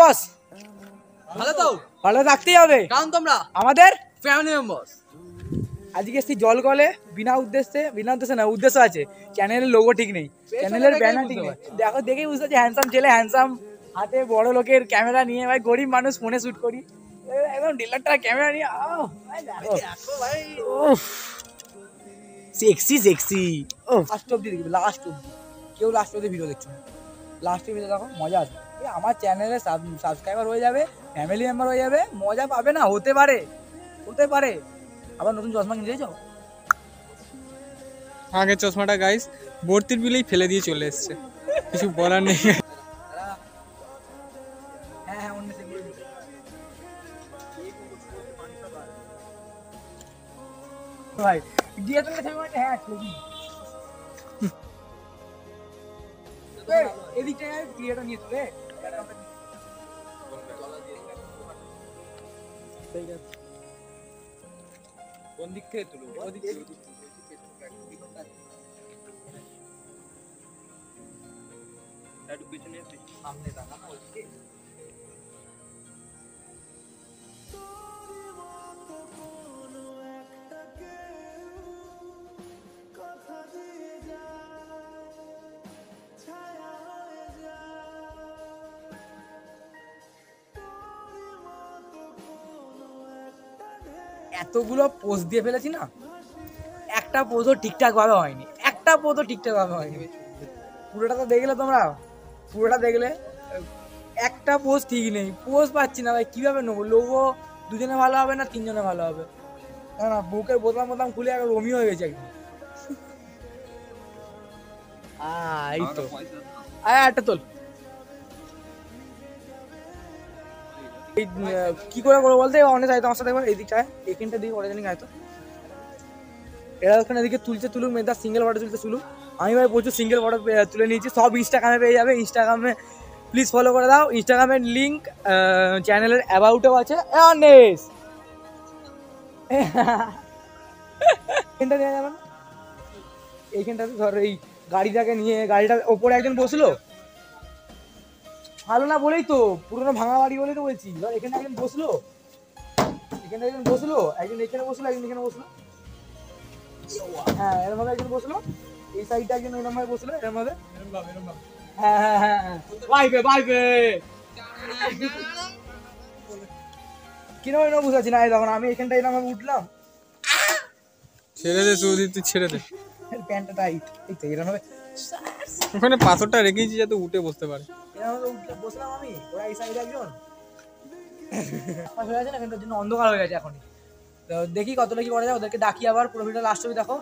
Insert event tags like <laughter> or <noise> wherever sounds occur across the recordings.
বস ভালো তো? ভালো থাকতেই হবে। কারণ তোমরা? আমাদের? ফ্যামিলি মেম্বার্স আজকে এসছি জল কলে বিনা উদ্দেশ্যে বিনা উদ্দেশ্যে না উদ্দেশ্য আছে। চ্যানেলের লোগো ঠিক নেই। চ্যানেলের ব্যানার ঠিক নেই। দেখো দেখেই বুঝতে পারছি হ্যান্ডসাম ছেলে হ্যান্ডসাম হাতে বড় লোকের ক্যামেরা নিয়ে ভাই গরিব মানুষ ফোনে শুট করি। একদম ডিলার টাকা ক্যামেরা নিয়ে সেক্সি সেক্সি ও লাস্ট অব্দি দেখবি লাস্ট অব্দি কেউ লাস্ট অব্দি ভিডিও দেখছ লাস্ট অব্দি দেখো মজা আছে। আমার চ্যানেলে সাবস্ক্রাইবার হয়ে যাবে ফ্যামিলি মেম্বার হয়ে যাবে মজা পাবে না হতে পারে। হতে পারে। আবার নতুন চশমা কিনতে চাইছো? আগের চশমাটা গাইস ভর্তির বিলেই ফেলে দিয়ে চলে এসছে। কিছু বলার নেই। ভাই। দিয়ে তো ছবি মানে হ্যাঁ এই, এদিকটা ক্লিয়ারটা নিয়ে চলে কোন দিক থেকে তুলবো? ওদিক থেকে সামনে তাকা না ওদিকে এতগুলো পোস্ট দিয়ে ফেলেছি না একটা পোজও ঠিকঠাক ভাবে হয়নি একটা পোজও ঠিকঠাক ভাবে হয়নি। পুরোটা তো দেখলে তোমরা পুরোটা দেখলে একটা পোজ ঠিক নেই পোজ পাচ্ছি না ভাই কীভাবে নেব? লোগো দুজনে ভালো হবে না তিনজনে ভালো হবে? না না বুকের বোতাম বোতাম খুলে একবার রমি হয়ে গেছে একদম। এই তো। একটা তোল। এই কি করে করব বলতে? অনেক আয়তো আমার সাথে একবার এদিকটায় এখানটা দিকে ওরা জানি এরা ওখানে এদিকে তুলছে তুলুক, মেয়েটা সিঙ্গেল ফটো তুলতে তুলুক। আমি ভাই প্রচুর সিঙ্গেল ফটো তুলে নিয়েছি, সব ইনস্টাগ্রামে পেয়ে যাবে। ইনস্টাগ্রামে প্লিজ ফলো করে দাও। ইনস্টাগ্রামের লিঙ্ক চ্যানেলের অ্যাবাউটেও আছে। অনেস! এখানটা নেওয়া যাবে না এইখানটাতে ধর, এই গাড়িটাকে নিয়ে, গাড়িটার ওপরে একজন বসল? ভালো না বলেই তো পুরোনো ভাঙা বাড়ি বলেই তো বলছি। ধর এখানে একজন বসল এখানে একজন বসল একজন এখানে বসল একজন এখানে বসল। হ্যাঁ এরম ভাবে একজন বসল এই সাইডটা একজন এরম ভাবে বসল এরম ভাবে। হ্যাঁ হ্যাঁ হ্যাঁ হ্যাঁ। বাইবে বাইবে বুঝতে পারছি না এই তখন আমি এখানটা ভাবে উঠলাম। ছেড়ে দে তুই ছেড়ে দে। প্যান্টটা টাইট এই তো ভাবে। ওখানে পাথরটা রেখেছি যাতে উঠে বসতে পারে। বসলাম আমি ওরা এই সাইডে একজন। <laughs> হয়ে গেছে না কিন্তু জন্য অন্ধকার হয়ে গেছে এখনই। তো দেখি কতটা কি করা যায় ওদেরকে ডাকি আবার পুরো ভিডিও লাস্ট ছবি দেখো।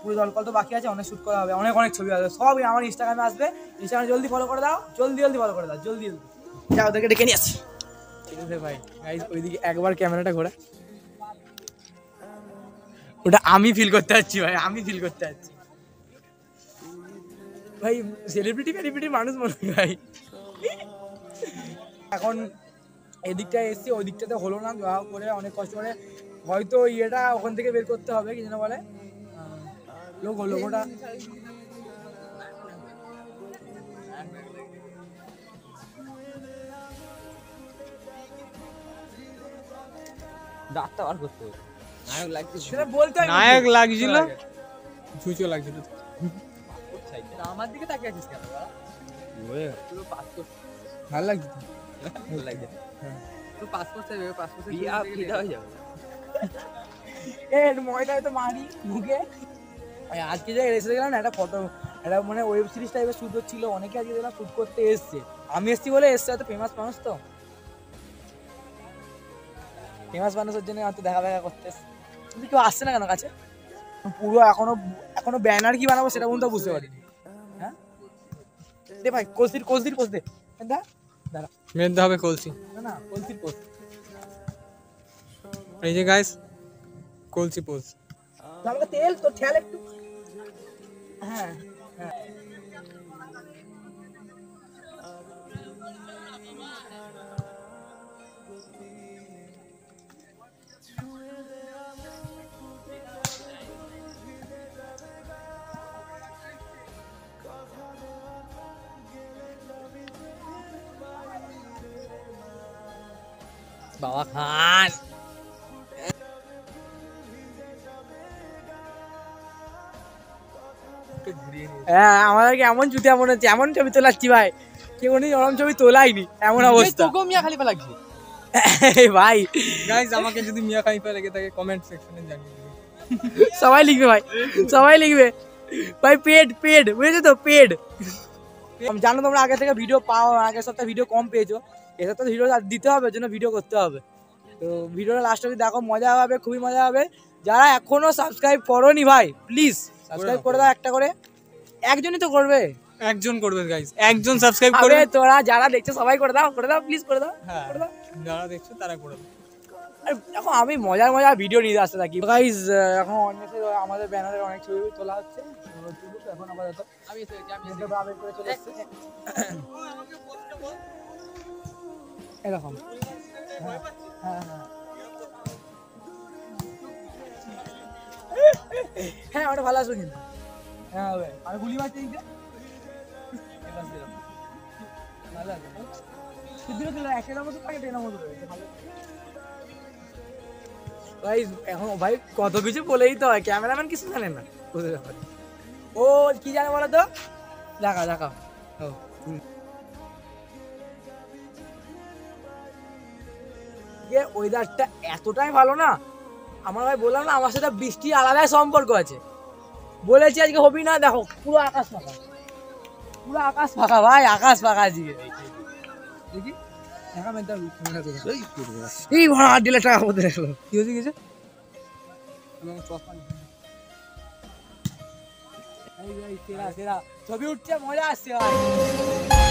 পুরো দলকল তো বাকি আছে অনেক শুট করা হবে অনেক অনেক ছবি আসবে সবই আমার ইনস্টাগ্রামে আসবে। ইনস্টাগ্রামে জলদি ফলো করে দাও জলদি জলদি ফলো করে দাও জলদি জলদি। যা ওদেরকে ডেকে নিয়ে আসি ঠিক আছে ভাই গাইস ওইদিকে একবার ক্যামেরাটা ঘোরা। ওটা আমি ফিল করতে পারছি ভাই আমি ফিল করতে পারছি ভাই সেলিব্রিটি ফেলিব্রিটি মানুষ মনে হয়। ভাই এখন এদিকটায় এসছি ওই দিকটাতে হলো না বিবাহ করে অনেক কষ্ট করে। হয়তো ইয়েটা ওখান থেকে বের করতে হবে কি যেন বলে? লোগো লোগোটা ডাক্তার বার করতে হবে। নায়ক লাগছে সেটা বলতে নায়ক লাগছিল? ঝুঁচো লাগছিল। আমার দিকে তাকিয়ে আছিস কেন ভালো লাগছে ভালো লাগছে। তো পাসপোর্ট চাইবে পাসপোর্ট বিয়া ফিদা হয়ে যাবে। এ ময়দায় তো মারি মুখে। আজকে যে এসে দেখলাম না একটা ফটো একটা মানে ওয়েব সিরিজ টাইপের শুট হচ্ছিল। অনেকে আজকে দেখলাম শুট করতে এসছে। আমি এসছি বলে এসছে হয়তো ফেমাস মানুষ তো। ফেমাস মানুষের জন্য হয়তো দেখা দেখা করতে কিন্তু কেউ আসছে না কেন কাছে? পুরো এখনও এখনও ব্যানার কি বানাবো সেটা পর্যন্ত বুঝতে পারিনি। হ্যাঁ? দে ভাই কলসির কলসির পোস্ট দে। দা দাঁড়া। মেরতে হবে কলসি। না না কলসির পোস্ট। এই যে গাইস কলসি পোজ আমাকে তেল তো ঠেল একটু? হ্যাঁ হ্যাঁ। খান হ্যাঁ আমাদেরকে এমন জুতে মনে হচ্ছে এমন ছবি তোলাচ্ছি ভাই কেউ ওরম ছবি তোলাইনি এমন অবস্থা। তোকেও মিয়া খালিফা লাগছে। ভাই। গাইজ আমাকে যদি মিয়া খালিফা লেগে থাকে কমেন্ট সেকশনে জানিয়ে সবাই লিখবে ভাই সবাই লিখবে। ভাই পেড পেড বুঝেছ তো পেড জানো তোমরা আগে থেকে ভিডিও পাও আগের সপ্তাহে ভিডিও কম পেয়েছ। এ সপ্তাহে ভিডিও দিতে হবে জন্য ভিডিও করতে হবে। তো ভিডিওটা লাস্ট অবধি দেখো মজা হবে খুবই মজা হবে। যারা এখনও সাবস্ক্রাইব করোনি ভাই প্লিজ সাবস্ক্রাইব করে দাও একটা করে। একজনই তো করবে। একজন করবে গাইজ একজন সাবস্ক্রাইব করবে। তোরা যারা দেখছ সবাই করে দাও করে দাও প্লিজ করে দাও। হ্যাঁ করে দাও। যারা দেখছ তারা করে আর এখন আমি মজার মজার ভিডিও নিয়ে আসতে থাকি। গাইজ এখন অনেক আমাদের ব্যানারে অনেক ছবি তোলা হচ্ছে। এখন আপাতত আমি এসে গেছি, আমি এসে মেকআপ আবেগ করে চলে এসছে। এরকম হ্যাঁ হ্যাঁ ওটা ভালো আসবে কিন্তু। হ্যাঁ হবে। আমি গুলি মারছি ভালো আছে। একটা মতো থাকে ট্রেনের মতো ভালো ভাই, এখন ভাই কত কিছু বলেই তো হয়, ক্যামেরাম্যান কিছু জানে না, বুঝতে ব্যাপারে ও, কি জানে বলো তো? যে ওয়েদারটা এতটাই ভালো না, আমার ভাই বললাম না, আমার সাথে বৃষ্টি আলাদাই সম্পর্ক আছে। বলেছি আজকে হবি না, দেখো, পুরো আকাশ ফাঁকা। পুরো আকাশ ফাঁকা, ভাই, আকাশ ফাঁকা আজকে। দেখি। এই ভাড়া আট দিলে টাকা মধ্যে রাখল কি হয়েছে কিছু ছবি উঠছে মজা আসছে ভাই।